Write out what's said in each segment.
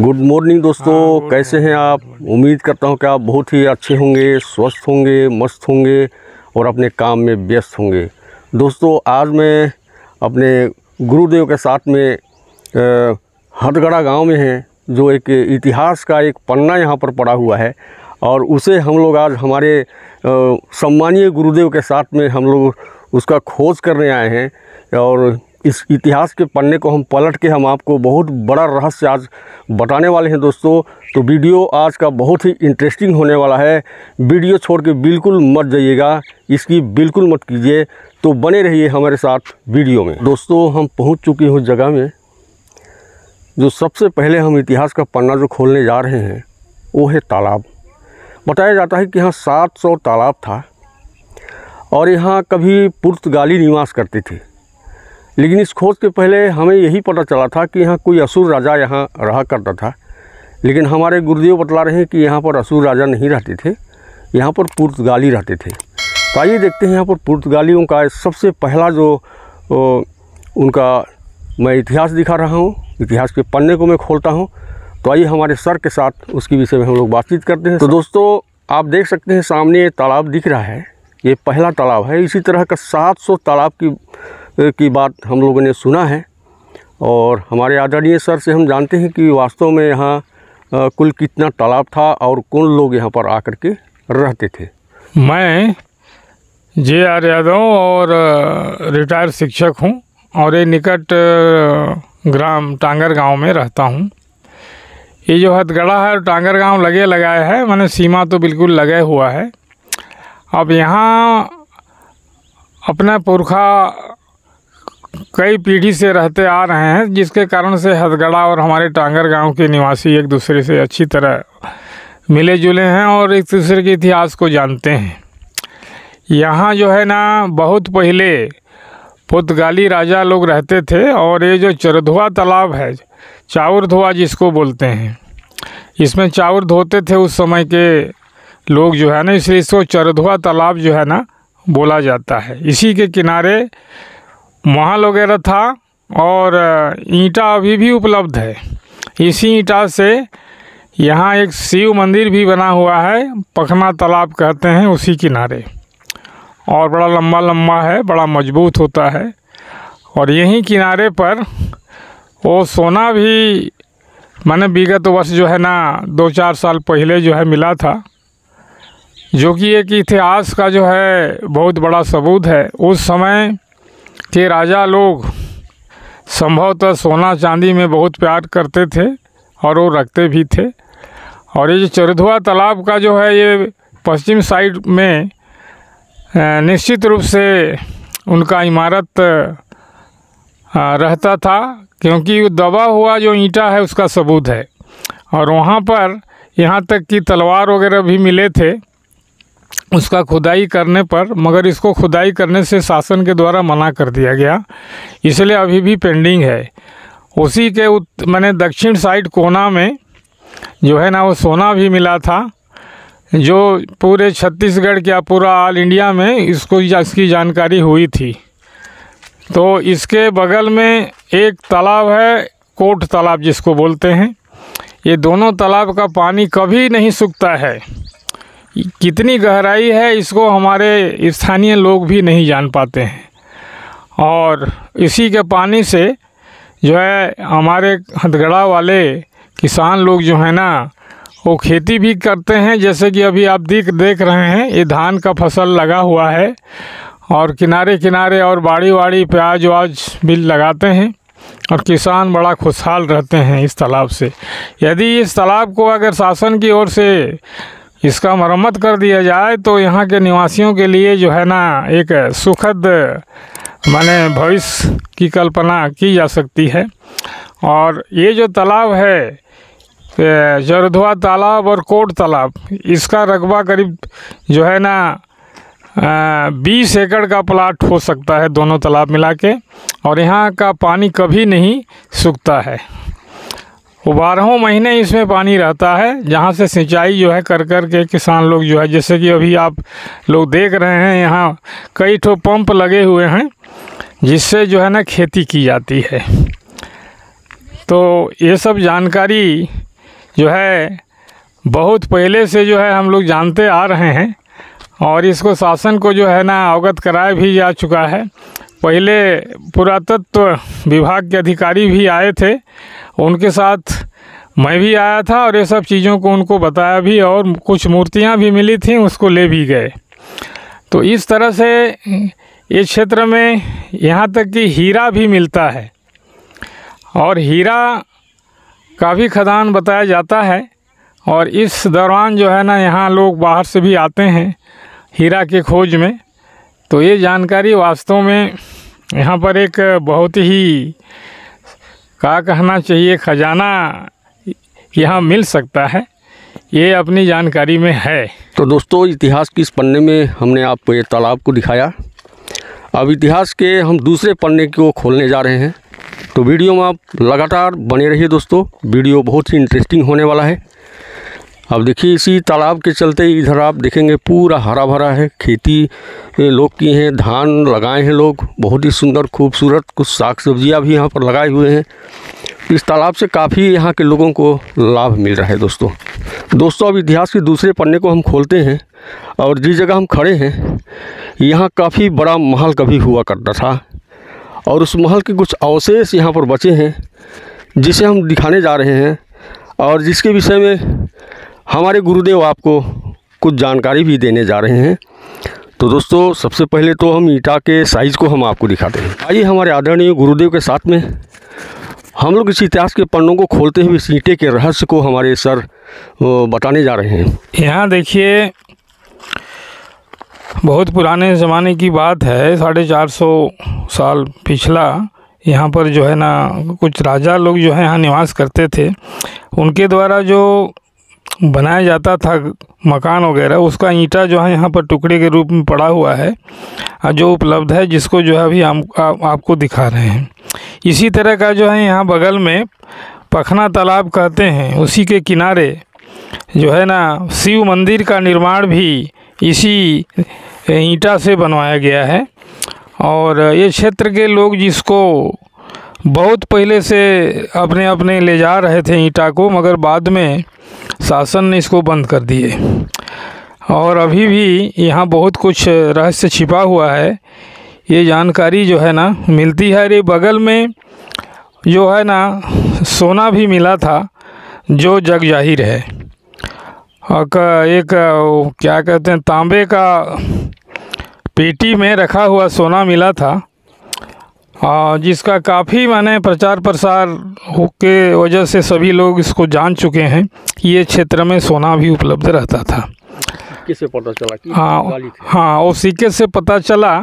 Good morning दोस्तों। कैसे हैं आप? उम्मीद करता हूँ कि आप बहुत ही अच्छे होंगे स्वस्थ होंगे मस्त होंगे और अपने काम में व्यस्त होंगे। दोस्तों आज मैं अपने गुरुदेव के साथ में हथगढ़ा गाँव में हैं जो एक इतिहास का एक पन्ना यहाँ पर पड़ा हुआ है और उसे हम लोग आज हमारे सम्मानीय गुरुदेव के साथ में हम लोग उसका खोज करने आए हैं और इस इतिहास के पन्ने को हम पलट के हम आपको बहुत बड़ा रहस्य आज बताने वाले हैं दोस्तों। तो वीडियो आज का बहुत ही इंटरेस्टिंग होने वाला है। वीडियो छोड़ के बिल्कुल मत जाइएगा। इसकी बिल्कुल मत कीजिए। तो बने रहिए हमारे साथ वीडियो में। दोस्तों, हम पहुँच चुके हैं उस जगह में जो सबसे पहले हम इतिहास का पन्ना जो खोलने जा रहे हैं, वो है तालाब। बताया जाता है कि यहाँ 700 तालाब था और यहाँ कभी पुर्तगाली निवास करते थे। लेकिन इस खोज के पहले हमें यही पता चला था कि यहाँ कोई असुर राजा यहाँ रहा करता था। लेकिन हमारे गुरुदेव बतला रहे हैं कि यहाँ पर असुर राजा नहीं रहते थे यहाँ पर पुर्तगाली रहते थे। तो आइए देखते हैं यहाँ पर पुर्तगालियों का सबसे पहला जो ओ, उनका मैं इतिहास दिखा रहा हूँ इतिहास के पन्ने को मैं खोलता हूँ। तो आइए हमारे सर के साथ उसके विषय में हम लोग बातचीत करते हैं। तो दोस्तों आप देख सकते हैं सामने ये तालाब दिख रहा है ये पहला तालाब है। इसी तरह का 700 तालाब की की बात हम लोगों ने सुना है और हमारे आदरणीय सर से हम जानते हैं कि वास्तव में यहाँ कुल कितना तालाब था और कौन लोग यहाँ पर आकर के रहते थे। मैं जे आर यादव और रिटायर्ड शिक्षक हूँ और ये निकट ग्राम टांगर गाँव में रहता हूँ। ये जो हथगढ़ा है टांगर गाँव लगे लगाए है, मैंने सीमा तो बिल्कुल लगे हुआ है। अब यहाँ अपना पुरखा कई पीढ़ी से रहते आ रहे हैं, जिसके कारण से हथगढ़ा और हमारे टांगर गाँव के निवासी एक दूसरे से अच्छी तरह मिले जुले हैं और एक दूसरे के इतिहास को जानते हैं। यहाँ जो है ना, बहुत पहले पुर्तगाली राजा लोग रहते थे और ये जो चरधुआ तालाब है चाउर धुआ जिसको बोलते हैं, इसमें चावर धोते थे उस समय के लोग जो है ना, इसलिए इसको चरधुआ तालाब जो है ना, बोला जाता है। इसी के किनारे महल वगैरह था और ईंटा अभी भी उपलब्ध है। इसी ईंटा से यहाँ एक शिव मंदिर भी बना हुआ है, पखना तालाब कहते हैं उसी किनारे। और बड़ा लंबा लंबा है, बड़ा मज़बूत होता है। और यहीं किनारे पर वो सोना भी मैंने विगत वर्ष जो है ना दो चार साल पहले जो है मिला था, जो कि एक इतिहास का जो है बहुत बड़ा सबूत है। उस समय के राजा लोग संभवतः सोना चांदी में बहुत प्यार करते थे और वो रखते भी थे। और ये जो चरधुआ तालाब का जो है ये पश्चिम साइड में निश्चित रूप से उनका इमारत रहता था, क्योंकि वो दबा हुआ जो ईंटा है उसका सबूत है। और वहाँ पर यहाँ तक कि तलवार वगैरह भी मिले थे उसका खुदाई करने पर, मगर इसको खुदाई करने से शासन के द्वारा मना कर दिया गया। इसलिए अभी भी पेंडिंग है। उसी के उत, मैंने दक्षिण साइड कोना में जो है ना, वो सोना भी मिला था, जो पूरे छत्तीसगढ़ क्या पूरा ऑल इंडिया में इसको इसकी जानकारी हुई थी। तो इसके बगल में एक तालाब है, कोट तालाब जिसको बोलते हैं। ये दोनों तालाब का पानी कभी नहीं सूखता है। कितनी गहराई है, इसको हमारे स्थानीय लोग भी नहीं जान पाते हैं। और इसी के पानी से जो है, हमारे हथगढ़ा वाले किसान लोग जो है ना, वो खेती भी करते हैं। जैसे कि अभी आप देख देख रहे हैं, ये धान का फ़सल लगा हुआ है और किनारे किनारे और बाड़ी वाड़ी प्याज वाज भी लगाते हैं और किसान बड़ा खुशहाल रहते हैं इस तालाब से। यदि इस तालाब को अगर शासन की ओर से इसका मरम्मत कर दिया जाए तो यहाँ के निवासियों के लिए जो है ना, एक सुखद माने भविष्य की कल्पना की जा सकती है। और ये जो तालाब है जरधुआ तालाब और कोट तालाब, इसका रकबा करीब जो है ना बीस एकड़ का प्लाट हो सकता है दोनों तालाब मिला के, और यहाँ का पानी कभी नहीं सूखता है। वो बारहों महीने इसमें पानी रहता है, जहाँ से सिंचाई जो है कर कर के किसान लोग जो है, जैसे कि अभी आप लोग देख रहे हैं, यहाँ कई ठो पंप लगे हुए हैं, जिससे जो है ना खेती की जाती है। तो ये सब जानकारी जो है, बहुत पहले से जो है हम लोग जानते आ रहे हैं, और इसको शासन को जो है ना अवगत कराया भी जा चुका है। पहले पुरातत्व विभाग के अधिकारी भी आए थे। उनके साथ मैं भी आया था और ये सब चीज़ों को उनको बताया भी और कुछ मूर्तियाँ भी मिली थी, उसको ले भी गए। तो इस तरह से ये क्षेत्र में यहाँ तक कि हीरा भी मिलता है। और हीरा का भी खदान बताया जाता है और इस दौरान जो है ना, यहाँ लोग बाहर से भी आते हैं हीरा के खोज में। तो ये जानकारी वास्तव में यहाँ पर एक बहुत ही क्या कहना चाहिए, खजाना यहाँ मिल सकता है, ये अपनी जानकारी में है। तो दोस्तों, इतिहास की इस पन्ने में हमने आपको ये तालाब को दिखाया। अब इतिहास के हम दूसरे पन्ने को खोलने जा रहे हैं। तो वीडियो में आप लगातार बने रहिए दोस्तों। वीडियो बहुत ही इंटरेस्टिंग होने वाला है। अब देखिए, इसी तालाब के चलते इधर आप देखेंगे पूरा हरा भरा है। खेती लोग की हैं, धान लगाए हैं लोग। बहुत ही सुंदर, खूबसूरत कुछ साग सब्ज़ियाँ भी यहाँ पर लगाए हुए हैं। इस तालाब से काफ़ी यहाँ के लोगों को लाभ मिल रहा है दोस्तों। दोस्तों, अब इतिहास के दूसरे पन्ने को हम खोलते हैं और जिस जगह हम खड़े हैं, यहाँ काफ़ी बड़ा महल कभी हुआ करता था और उस महल के कुछ अवशेष यहाँ पर बचे हैं, जिसे हम दिखाने जा रहे हैं और जिसके विषय में हमारे गुरुदेव आपको कुछ जानकारी भी देने जा रहे हैं। तो दोस्तों, सबसे पहले तो हम ईटा के साइज़ को हम आपको दिखाते हैं। आइए हमारे आदरणीय गुरुदेव के साथ में हम लोग इस इतिहास के पन्नों को खोलते हुए इस ईंटे के रहस्य को हमारे सर बताने जा रहे हैं। यहाँ देखिए, बहुत पुराने ज़माने की बात है। साढ़े चार सौ साल पिछला यहाँ पर जो है ना, कुछ राजा लोग जो है यहाँ निवास करते थे। उनके द्वारा जो बनाया जाता था मकान वगैरह उसका ईंटा जो है यहाँ पर टुकड़े के रूप में पड़ा हुआ है जो उपलब्ध है जिसको जो है अभी हम आ, आपको दिखा रहे हैं। इसी तरह का जो है यहाँ बगल में पखना तालाब कहते हैं उसी के किनारे जो है ना शिव मंदिर का निर्माण भी इसी ईंटा से बनवाया गया है। और ये क्षेत्र के लोग जिसको बहुत पहले से अपने अपने ले जा रहे थे ईटा को, मगर बाद में शासन ने इसको बंद कर दिए। और अभी भी यहाँ बहुत कुछ रहस्य छिपा हुआ है। ये जानकारी जो है ना, मिलती है। अरे, बगल में जो है ना, सोना भी मिला था, जो जग ज़ाहिर है। एक, क्या कहते हैं, तांबे का पेटी में रखा हुआ सोना मिला था। जिसका काफ़ी मैंने प्रचार प्रसार हो के वजह से सभी लोग इसको जान चुके हैं। कि ये क्षेत्र में सोना भी उपलब्ध रहता था। किससे पता चला कि हाँ हाँ उस सिक्के से पता चला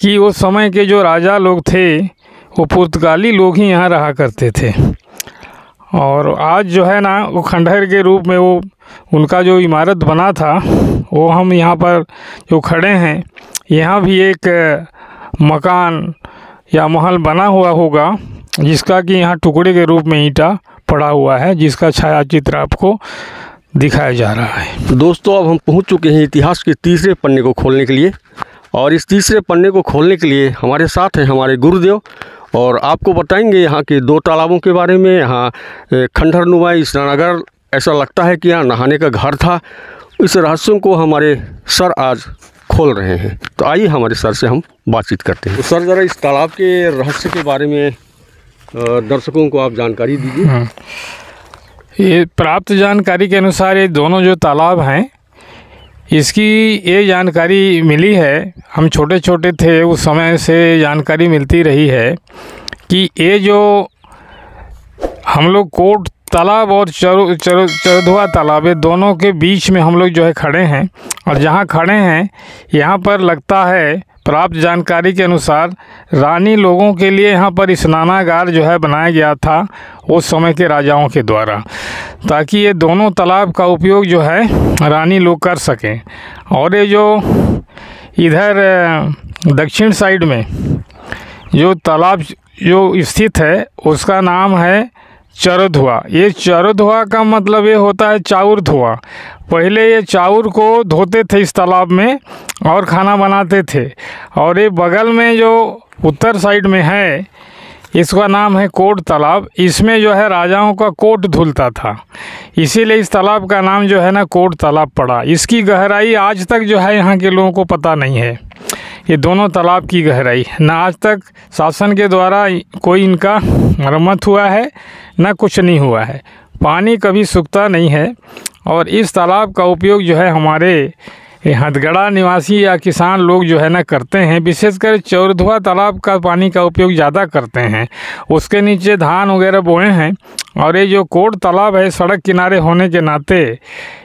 कि उस समय के जो राजा लोग थे वो पुर्तगाली लोग ही यहाँ रहा करते थे। और आज जो है ना वो खंडहर के रूप में वो उनका जो इमारत बना था वो हम यहाँ पर जो खड़े हैं यहाँ भी एक मकान या महल बना हुआ होगा, जिसका कि यहाँ टुकड़े के रूप में ईंटा पड़ा हुआ है, जिसका छाया चित्र आपको दिखाया जा रहा है। दोस्तों, अब हम पहुँच चुके हैं इतिहास के तीसरे पन्ने को खोलने के लिए। और इस तीसरे पन्ने को खोलने के लिए हमारे साथ हैं हमारे गुरुदेव, और आपको बताएँगे यहाँ के दो तालाबों के बारे में। यहाँ खंडहर नुमा स्नानगर, ऐसा लगता है कि यहाँ नहाने का घर था। इस रहस्यों को हमारे सर आज खोल रहे हैं। तो आइए हमारे सर से हम बातचीत करते हैं। तो सर ज़रा इस तालाब के रहस्य के बारे में दर्शकों को आप जानकारी दीजिए। हाँ। ये प्राप्त जानकारी के अनुसार ये दोनों जो तालाब हैं इसकी ये जानकारी मिली है हम छोटे छोटे थे उस समय से जानकारी मिलती रही है कि ये जो हम लोग कोट तालाब और चर चर चरधुआ तालाब ये दोनों के बीच में हम लोग जो है खड़े हैं। और जहाँ खड़े हैं, यहाँ पर लगता है, प्राप्त जानकारी के अनुसार, रानी लोगों के लिए यहाँ पर स्नानागार जो है बनाया गया था, उस समय के राजाओं के द्वारा। ताकि ये दोनों तालाब का उपयोग जो है, रानी लोग कर सकें। और ये जो इधर दक्षिण साइड में, जो तालाब जो स्थित है, उसका नाम है चर धुआ ये चर धुआ का मतलब ये होता है चाउर धुआ पहले ये चाउर को धोते थे इस तालाब में और खाना बनाते थे। और ये बगल में जो उत्तर साइड में है, इसका नाम है कोट तालाब। इसमें जो है राजाओं का कोट धुलता था। इसीलिए इस तालाब का नाम जो है ना कोट तालाब पड़ा। इसकी गहराई आज तक जो है यहाँ के लोगों को पता नहीं है। ये दोनों तालाब की गहराई। ना आज तक शासन के द्वारा कोई इनका मरम्मत हुआ है ना कुछ नहीं हुआ है। पानी कभी सूखता नहीं है और इस तालाब का उपयोग जो है हमारे हथगढ़ा निवासी या किसान लोग जो है ना करते हैं। विशेषकर चौरधुआ तालाब का पानी का उपयोग ज़्यादा करते हैं। उसके नीचे धान वगैरह बोए हैं और ये जो कोट तालाब है सड़क किनारे होने के नाते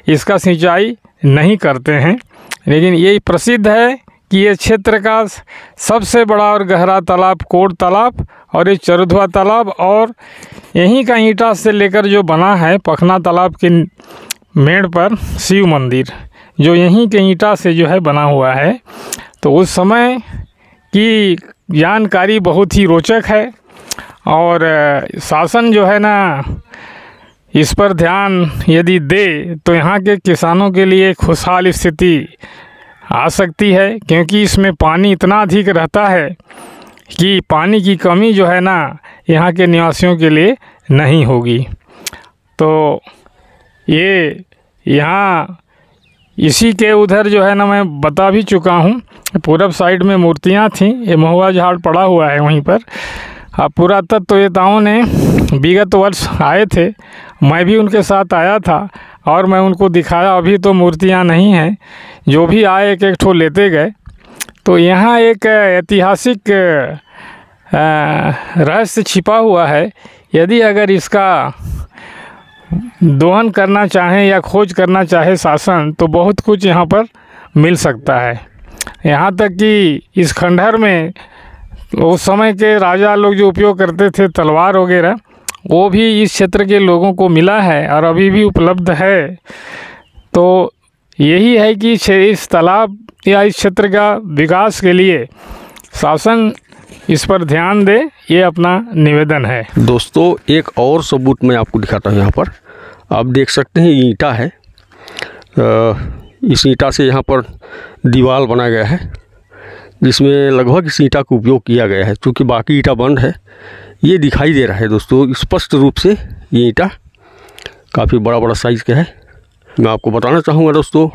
इसका सिंचाई नहीं करते हैं। लेकिन ये प्रसिद्ध है कि ये क्षेत्र का सबसे बड़ा और गहरा तालाब कोट तालाब और ये चरधुआ तालाब और यहीं का ईंटा से लेकर जो बना है पखना तालाब के मेड़ पर शिव मंदिर, जो यहीं के ईंटा से जो है बना हुआ है। तो उस समय की जानकारी बहुत ही रोचक है और शासन जो है ना, इस पर ध्यान यदि दे तो यहाँ के किसानों के लिए खुशहाल स्थिति आ सकती है, क्योंकि इसमें पानी इतना अधिक रहता है कि पानी की कमी जो है ना, यहाँ के निवासियों के लिए नहीं होगी। तो ये यहाँ इसी के उधर जो है ना मैं बता भी चुका हूँ। पूरब साइड में मूर्तियाँ थीं, ये महुआ झाड़ पड़ा हुआ है वहीं पर। अब पुरातत्ववेताओं ने विगत वर्ष आए थे, मैं भी उनके साथ आया था। और मैं उनको दिखाया, अभी तो मूर्तियाँ नहीं हैं, जो भी आए एक एक ठो लेते गए। तो यहाँ एक ऐतिहासिक रहस्य छिपा हुआ है। यदि अगर इसका दोहन करना चाहें या खोज करना चाहे शासन तो बहुत कुछ यहाँ पर मिल सकता है। यहाँ तक कि इस खंडहर में, उस समय के राजा लोग जो उपयोग करते थे, तलवार वगैरह वो भी इस क्षेत्र के लोगों को मिला है और अभी भी उपलब्ध है। तो यही है कि इस तालाब या इस क्षेत्र का विकास के लिए शासन इस पर ध्यान दे, ये अपना निवेदन है। दोस्तों, एक और सबूत मैं आपको दिखाता हूँ यहाँ पर। आप देख सकते हैं ईंटा है। इस ईंटा से यहाँ पर दीवार बनाया गया है, जिसमें लगभग इस ईंटा का उपयोग किया गया है, क्योंकि बाकी ईंटा बंद है। ये दिखाई दे रहा है दोस्तों, स्पष्ट रूप से ये ईंटा काफ़ी बड़ा बड़ा साइज़ का है। मैं आपको बताना चाहूँगा दोस्तों,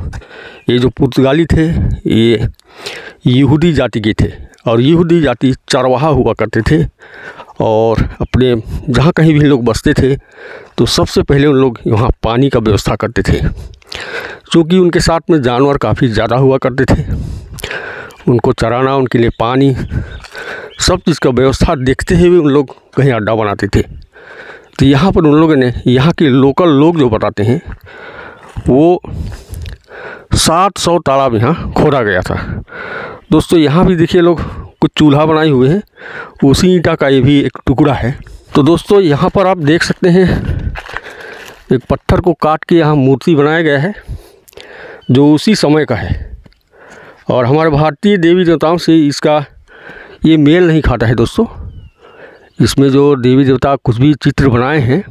ये जो पुर्तगाली थे, ये यहूदी जाति के थे और यहूदी जाति चरवाहा हुआ करते थे और अपने जहाँ कहीं भी लोग बसते थे तो सबसे पहले उन लोग वहाँ पानी का व्यवस्था करते थे। क्योंकि उनके साथ में जानवर काफ़ी ज़्यादा हुआ करते थे, उनको चराना, उनके लिए पानी सब चीज़ का व्यवस्था देखते हुए उन लोग कहीं अड्डा बनाते थे। तो यहाँ पर उन लोगों ने, यहाँ के लोकल लोग जो बताते हैं, वो सात सौ तालाब यहाँ खोदा गया था। दोस्तों, यहाँ भी देखिए लोग, कुछ चूल्हा बनाए हुए हैं, उसी ईंटा का ये भी एक टुकड़ा है। तो दोस्तों, यहाँ पर आप देख सकते हैं, एक पत्थर को काट के यहाँ मूर्ति बनाया गया है, जो उसी समय का है। और हमारे भारतीय देवी देवताओं से इसका ये मेल नहीं खाता है दोस्तों। इसमें जो देवी देवता कुछ भी चित्र बनाए हैं,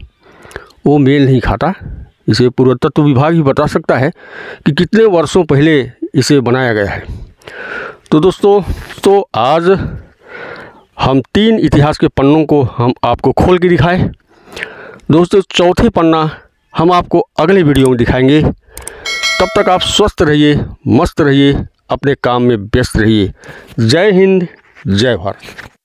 वो मेल नहीं खाता। इसे पुरातत्व विभाग ही बता सकता है कि कितने वर्षों पहले इसे बनाया गया है। तो दोस्तों तो आज हम तीन इतिहास के पन्नों को हम आपको खोल के दिखाए। दोस्तों, चौथे पन्ना हम आपको अगले वीडियो में दिखाएँगे। तब तक आप स्वस्थ रहिए, मस्त रहिए, अपने काम में व्यस्त रहिए। जय हिंद। जय भारत।